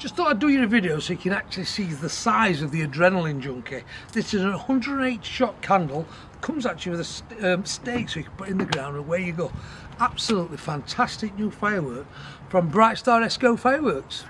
Just thought I'd do you a video so you can actually see the size of the Adrenaline Junkie. This is a 108 shot candle, comes at you with a um, stake so you can put in the ground and away you go. Absolutely fantastic new firework from Bright Star Esco Fireworks.